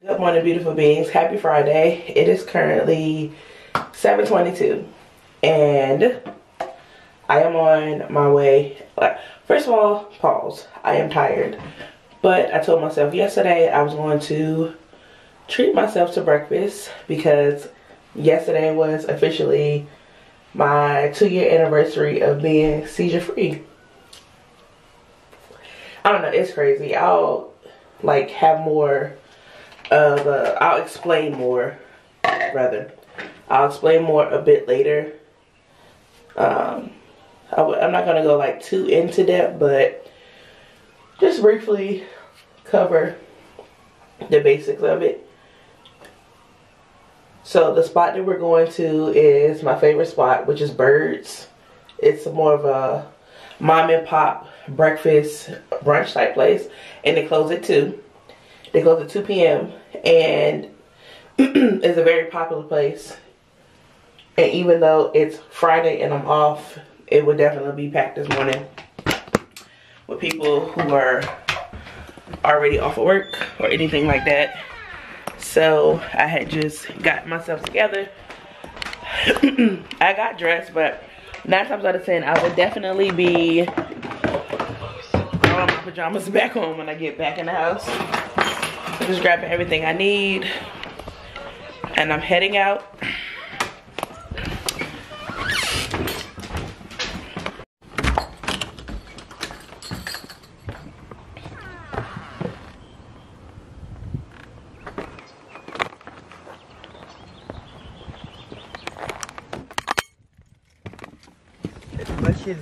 Good morning, beautiful beings. Happy Friday. It is currently 7.22 and I am on my way. First of all, pause. I am tired. But I told myself yesterday I was going to treat myself to breakfast because yesterday was officially my two year anniversary of being seizure free. I don't know, it's crazy. I'll like have more of, uh, I'll explain more, rather. I'll explain more a bit later. Um, i w I'm not going to go like too into depth, but just briefly cover the basics of it. So the spot that we're going to is my favorite spot, which is Birds. It's more of a mom and pop breakfast brunch type place. And they close at 2. They close at 2 p.m. And it's a very popular place. And even though it's Friday and I'm off, it would definitely be packed this morning with people who are already off of work or anything like that. So I had just got myself together. I got dressed, but nine times out of ten, I would definitely be throwing my pajamas back on when I get back in the house. Just grabbing everything I need. And I'm heading out.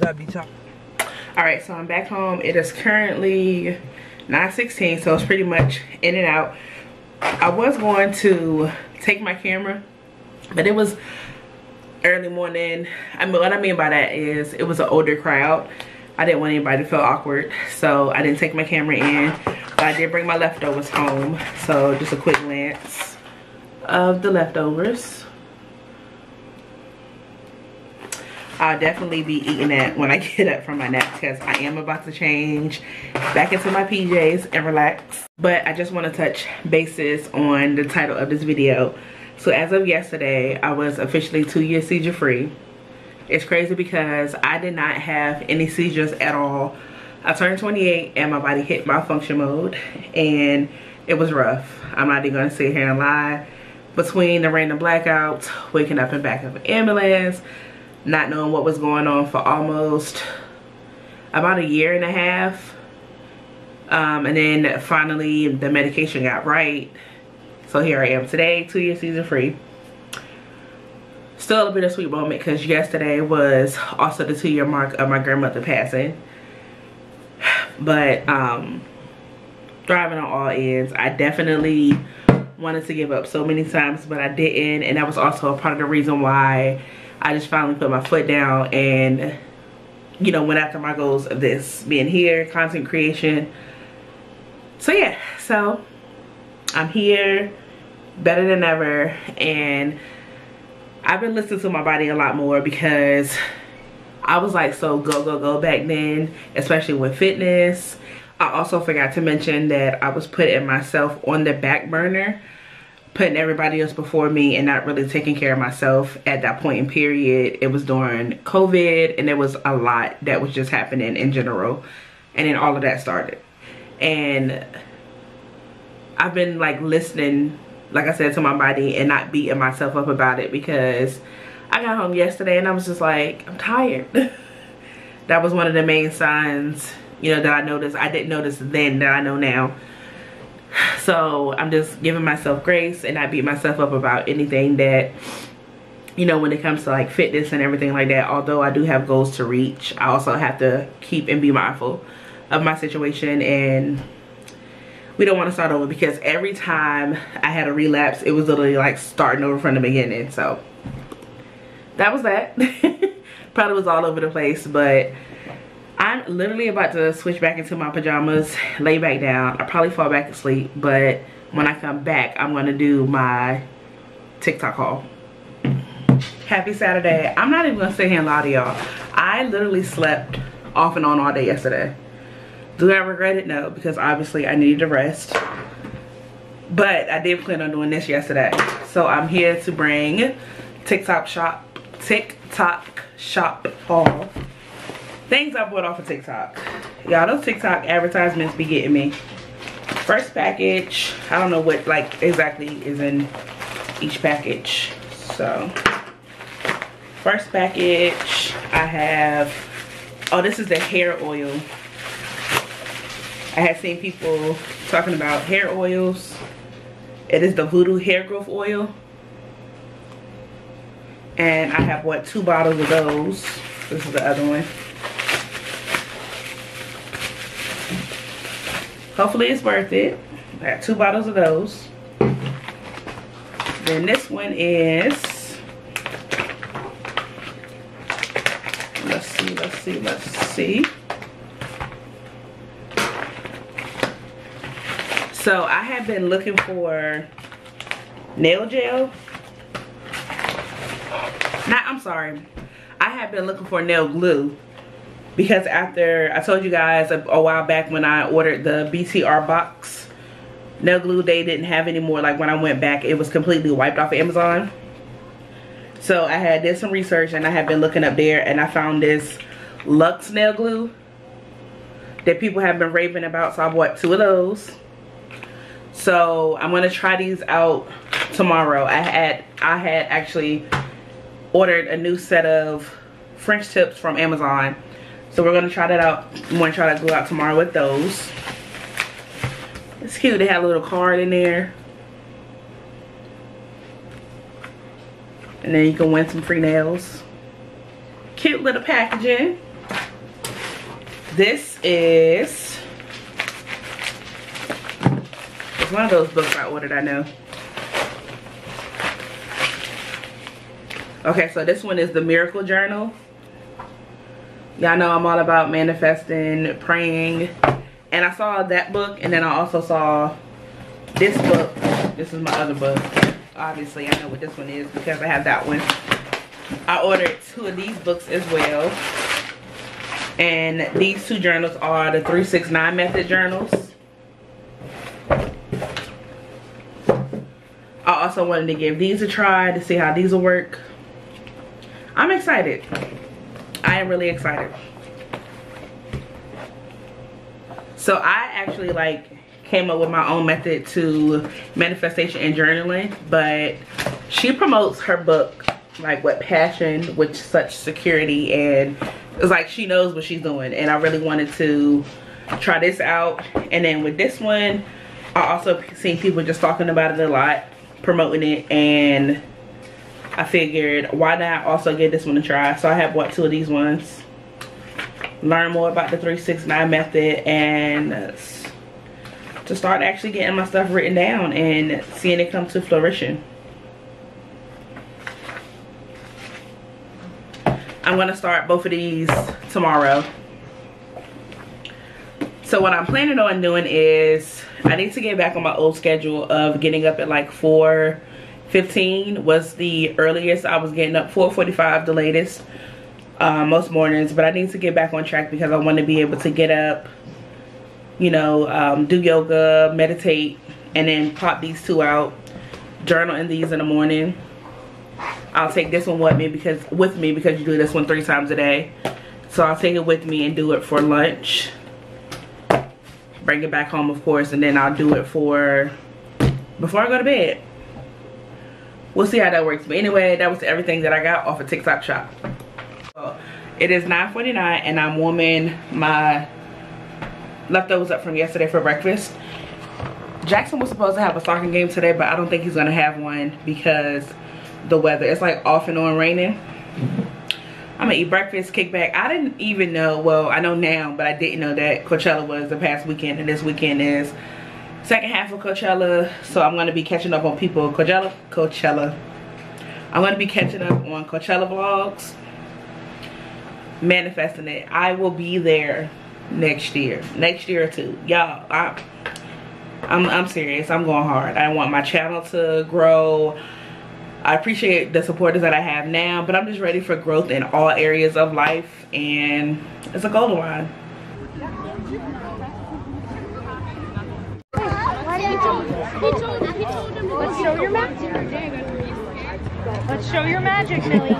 I be talking. All right, so I'm back home. It is currently 9.16, so it's pretty much in and out. I was going to take my camera, but it was early morning. I mean, what I mean by that is it was an older crowd. I didn't want anybody to feel awkward, so I didn't take my camera in. But I did bring my leftovers home, so just a quick glance of the leftovers. I'll definitely be eating that when I get up from my nap because I am about to change back into my PJs and relax. But I just want to touch bases on the title of this video. So as of yesterday, I was officially two years seizure free. It's crazy because I did not have any seizures at all. I turned 28 and my body hit malfunction mode and it was rough. I'm not even gonna sit here and lie. Between the random blackouts, waking up in back of an ambulance, not knowing what was going on for almost about a year and a half. Um, and then finally the medication got right. So here I am today, two years season free. Still a bittersweet moment because yesterday was also the two year mark of my grandmother passing. But um, thriving on all ends. I definitely wanted to give up so many times, but I didn't. And that was also a part of the reason why I just finally put my foot down and you know went after my goals of this being here content creation. So yeah so I'm here better than ever and I've been listening to my body a lot more because I was like so go go go back then especially with fitness. I also forgot to mention that I was putting myself on the back burner putting everybody else before me and not really taking care of myself at that point in period. It was during COVID and there was a lot that was just happening in general. And then all of that started. And I've been like listening, like I said, to my body and not beating myself up about it because I got home yesterday and I was just like, I'm tired. that was one of the main signs, you know, that I noticed. I didn't notice then that I know now so i'm just giving myself grace and not beat myself up about anything that you know when it comes to like fitness and everything like that although i do have goals to reach i also have to keep and be mindful of my situation and we don't want to start over because every time i had a relapse it was literally like starting over from the beginning. So that was that. Probably was all over the place but I'm literally about to switch back into my pajamas, lay back down. I'll probably fall back asleep, but when I come back, I'm gonna do my TikTok haul. Happy Saturday. I'm not even gonna sit here and lie to y'all. I literally slept off and on all day yesterday. Do I regret it? No, because obviously I needed to rest. but I did plan on doing this yesterday. So I'm here to bring TikTok shop, TikTok shop haul. Things I bought off of TikTok. Y'all, those TikTok advertisements be getting me. First package, I don't know what like exactly is in each package. So, first package, I have, oh, this is the hair oil. I have seen people talking about hair oils. It is the Voodoo Hair Growth Oil. And I have, what, two bottles of those. This is the other one. Hopefully it's worth it. I got two bottles of those. Then this one is, let's see, let's see, let's see. So I have been looking for nail gel. Not, I'm sorry. I have been looking for nail glue because after I told you guys a, a while back when I ordered the BTArtbox nail glue they didn't have anymore like when I went back it was completely wiped off of Amazon so I had did some research and I have been looking up there and I found this Lux nail glue that people have been raving about so I bought two of those so I'm gonna try these out tomorrow. I had I had actually ordered a new set of French tips from Amazon. So we're gonna try that out. I'm gonna try to go out tomorrow with those. It's cute, they have a little card in there. And then you can win some free nails. Cute little packaging. This is It's one of those books I ordered, I know. Okay, so this one is the Miracle Journal. Y'all know I'm all about manifesting, praying. And I saw that book, and then I also saw this book. This is my other book. Obviously, I know what this one is because I have that one. I ordered two of these books as well. And these two journals are the 369 Method journals. I also wanted to give these a try to see how these will work. I'm excited. I am really excited. So I actually like came up with my own method to manifestation and journaling, but she promotes her book like with passion, with such security, and it's like she knows what she's doing. And I really wanted to try this out. And then with this one, I also seen people just talking about it a lot promoting it and I figured why not also give this one a try. So I have bought two of these ones. Learn more about the 369 method and to start actually getting my stuff written down and seeing it come to fruition. I'm gonna start both of these tomorrow. So what I'm planning on doing is I need to get back on my old schedule of getting up at like 4.15 was the earliest I was getting up. 4.45 the latest uh, most mornings but I need to get back on track because I want to be able to get up you know um, do yoga meditate and then pop these two out journal in these in the morning. I'll take this one with me because with me because you do this one three times a day. So I'll take it with me and do it for lunch. Bring it back home of course and then I'll do it for before I go to bed we'll see how that works. But anyway that was everything that I got off of TikTok shop. So, it is 9:49 and I'm warming my leftovers up from yesterday for breakfast. Jackson was supposed to have a soccer game today but I don't think he's gonna have one because the weather it's like off and on raining. I'm gonna eat breakfast, kick back. I didn't even know, well, I know now, but I didn't know that Coachella was the past weekend and this weekend is second half of Coachella. So I'm gonna be catching up on people, Coachella, Coachella. I'm gonna be catching up on Coachella vlogs, manifesting it. I will be there next year, next year or two. Y'all, I'm, I'm serious, I'm going hard. I want my channel to grow. I appreciate the supporters that I have now, but I'm just ready for growth in all areas of life and it's a Let's show your magic. Let's show your magic, Millie.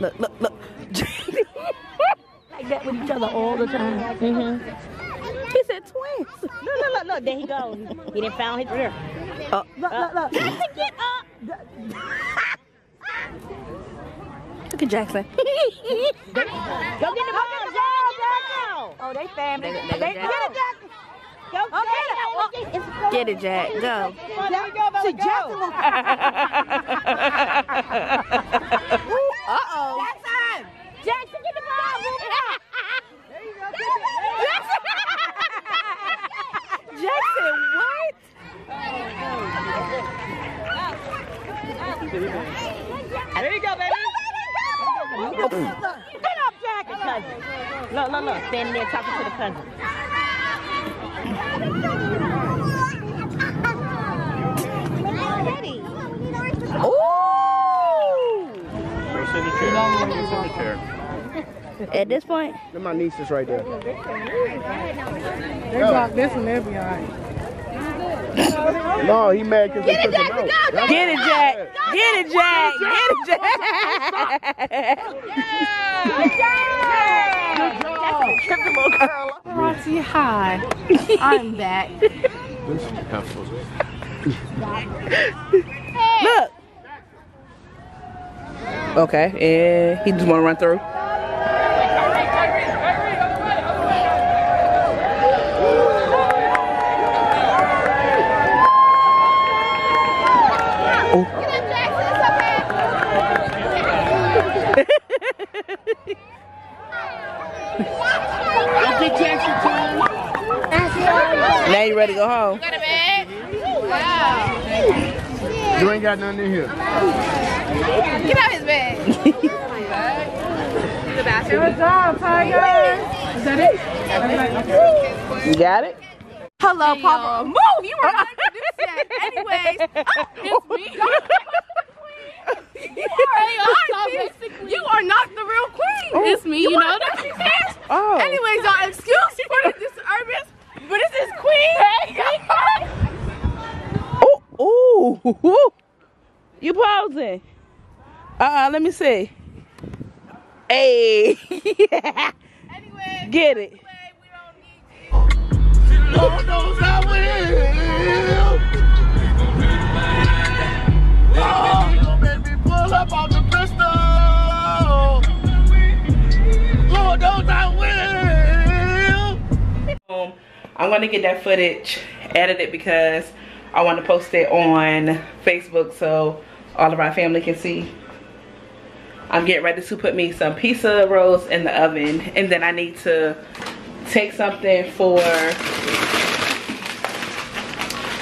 Look, look, look. like that with each other all the time. Mm-hmm. He said twins. Look, look, look, look. There he goes. He didn't found his rear. Oh, look, look, look. Get up. Look at Jackson. Go get the ball. Go, Oh, they family. They- they- They, they- get it, Jack. Go get it. Get it, Jack. Go. There we go, Bella. See, Jackson Go. will Uh-oh. Jackson. Jackson, get the ball. Move it up. Jackson, what? There you go, baby. Get up, Jack. Cousin. Look, look, look. Standing there talking to the cousin. Ooh. Go sit in the chair. Go sit in the chair. At this point, Look my niece is right there. They block this one, they'll be all right. No, he mad because they took him out. That's get it, why. Jack. Get it, Jack. Get it, Jack. Tripped the little girl. Paparazzi, hi. I'm back. Look. Okay, and he just want to run through. Now you ready to go home? You ain't got nothing in here. Get out his bag. the bathroom. Good job, Tiger. Is that it? You got it? Hello, Papa. Move! You were not introduced yet. Anyways, it's me. You are, basically, you are not the real queen. Oh. It's me, you know that. Oh. Anyways, y'all, excuse for the disturbance, but this is Queen. Oh, ooh, ooh. You posing? Uh, uh let me see. Hey, Anyway, get it. we don't need Lord knows I will. Oh, you make me pull up on the pistol. Lord knows I will. Um, I'm gonna get that footage edited because I want to post it on Facebook so all of our family can see. I'm getting ready to put me some pizza rolls in the oven and then I need to take something for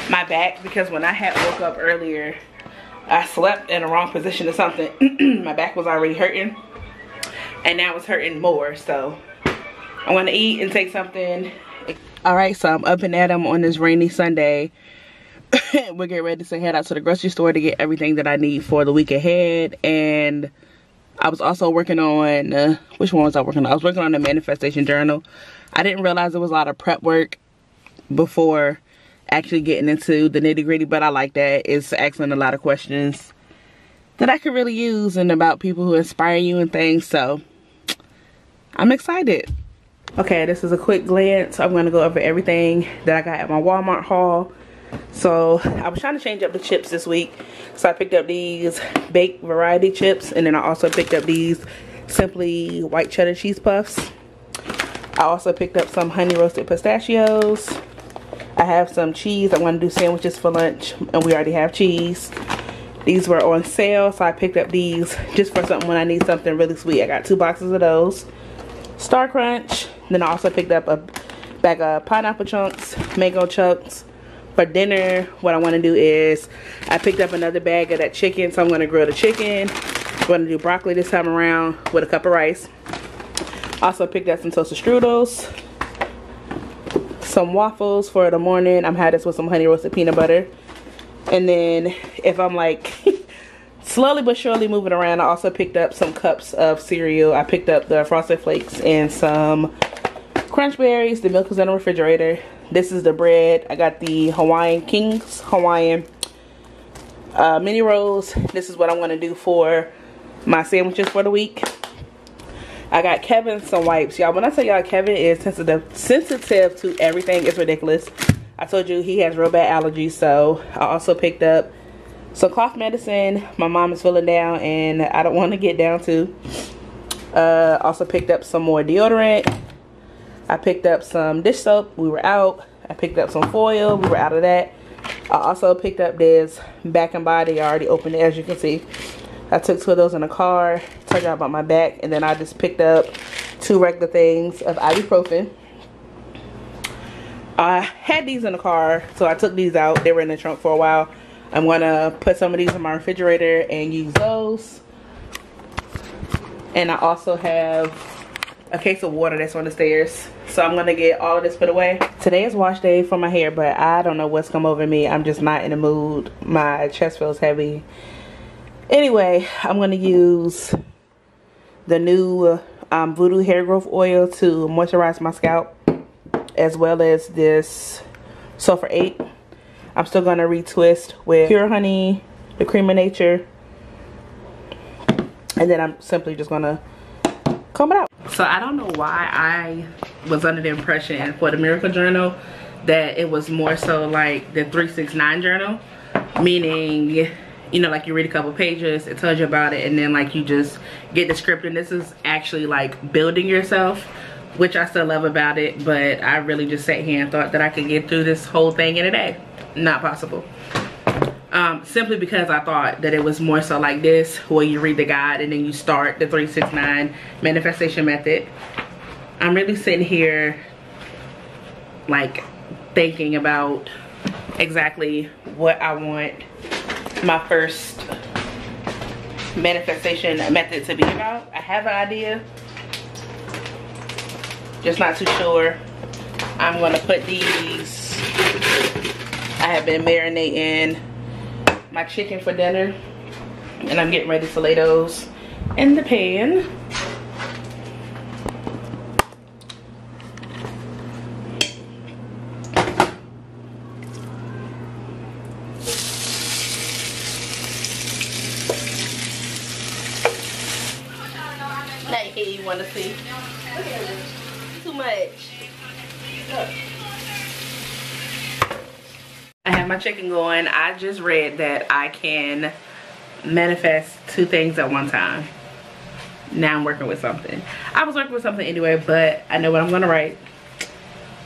my back because when I had woke up earlier I slept in the wrong position or something. my back was already hurting and now it's hurting more so I want to eat and take something. All right, so I'm up and at 'em on this rainy Sunday. We're getting ready to head out to the grocery store to get everything that I need for the week ahead. And I was also working on, uh, which one was I working on? I was working on the manifestation journal. I didn't realize there was a lot of prep work before actually getting into the nitty gritty, but I like that. It's asking a lot of questions that I could really use and about people who inspire you and things. So I'm excited. Okay, this is a quick glance. I'm gonna go over everything that I got at my Walmart haul. So I was trying to change up the chips this week. So I picked up these baked variety chips and then I also picked up these simply white cheddar cheese puffs. I also picked up some honey roasted pistachios. I have some cheese. I want to do sandwiches for lunch and we already have cheese. These were on sale so I picked up these just for something when I need something really sweet. I got two boxes of those. Star Crunch. Then I also picked up a bag of pineapple chunks, mango chunks. For dinner, what I want to do is I picked up another bag of that chicken, so I'm going to grill the chicken. I'm going to do broccoli this time around with a cup of rice. Also picked up some toasted strudels, some waffles for the morning. I'm having this with some honey roasted peanut butter. And then if I'm like slowly but surely moving around, I also picked up some cups of cereal. I picked up the Frosted Flakes and some crunch berries. The milk is in the refrigerator. This is the bread. I got the Hawaiian King's Hawaiian uh, mini rolls. This is what I'm going to do for my sandwiches for the week. I got Kevin some wipes. Y'all, when I tell y'all Kevin is sensitive, sensitive to everything, it's ridiculous. I told you he has real bad allergies, so I also picked up some cough medicine. My mom is feeling down and I don't want to get down to. Uh, also picked up some more deodorant. I picked up some dish soap. We were out. I picked up some foil. We were out of that. I also picked up this back and body. I already opened it as you can see. I took two of those in the car. Told you about my back. And then I just picked up two regular things of ibuprofen. I had these in the car. So I took these out. They were in the trunk for a while. I'm going to put some of these in my refrigerator and use those. And I also have a case of water that's on the stairs. So I'm gonna get all of this put away. Today is wash day for my hair, but I don't know what's come over me. I'm just not in the mood. My chest feels heavy. Anyway, I'm gonna use the new um, Voodoo Hair Growth Oil to moisturize my scalp, as well as this Sulfur 8. I'm still gonna retwist with Pure Honey, the Cream of Nature, and then I'm simply just gonna comb it out. So I don't know why I was under the impression for the Miracle Journal that it was more so like the 369 journal, meaning you know like you read a couple pages it tells you about it and then like you just get the script. And this is actually like building yourself which I still love about it but I really just sat here and thought that I could get through this whole thing in a day. Not possible um, simply because I thought that it was more so like this where you read the guide and then you start the 369 manifestation method. I'm really sitting here like thinking about exactly what I want my first manifestation method to be about. I have an idea just not too sure. I'm gonna put these I have been marinating my chicken for dinner and I'm getting ready to lay those in the pan. Now you want to see. Too much. Look. I have my chicken going. I just read that I can manifest two things at one time. Now I'm working with something. I was working with something anyway, but I know what I'm to write.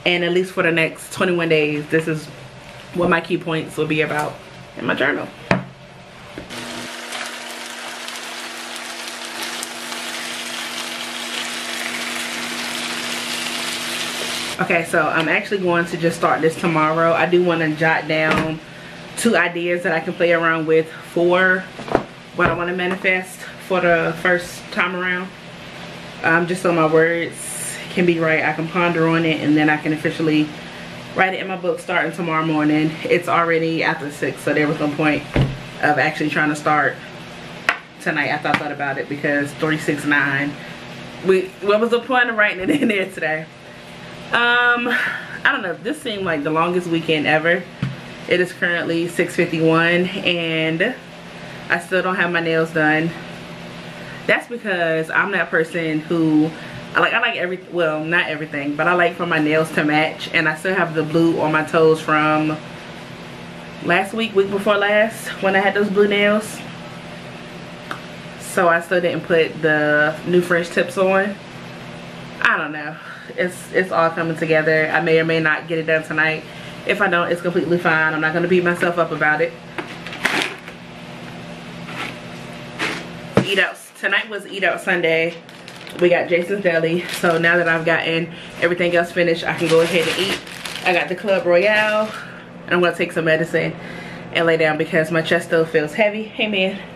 And at least for the next 21 days, this is what my key points will be about in my journal. Okay, so I'm actually going to just start this tomorrow. I do want to jot down two ideas that I can play around with for what I want to manifest for the first time around. Um, just so my words can be right. I can ponder on it and then I can officially write it in my book starting tomorrow morning. It's already after 6, so there was no point of actually trying to start tonight after I thought about it because 369. We, what was the point of writing it in there today? Um i don't know. This seemed like the longest weekend ever. It is currently 6:51, and i still don't have my nails done. That's because i'm that person who i like i like every well not everything but i like for my nails to match and i still have the blue on my toes from last week week before last when i had those blue nails. So i still didn't put the new french tips on. I don't know it's it's all coming together. I may or may not get it done tonight. If i don't it's completely fine. I'm not going to beat myself up about it. Eat out tonight was eat out sunday. We got jason's deli. So now that i've gotten everything else finished i can go ahead and eat. I got the club royale and i'm to take some medicine and lay down because my chest still feels heavy. Hey man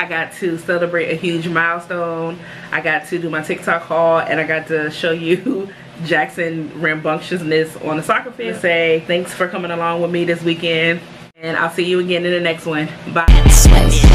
I got to celebrate a huge milestone. I got to do my TikTok haul and I got to show you Jackson rambunctiousness on the soccer field. Say thanks for coming along with me this weekend and I'll see you again in the next one. Bye.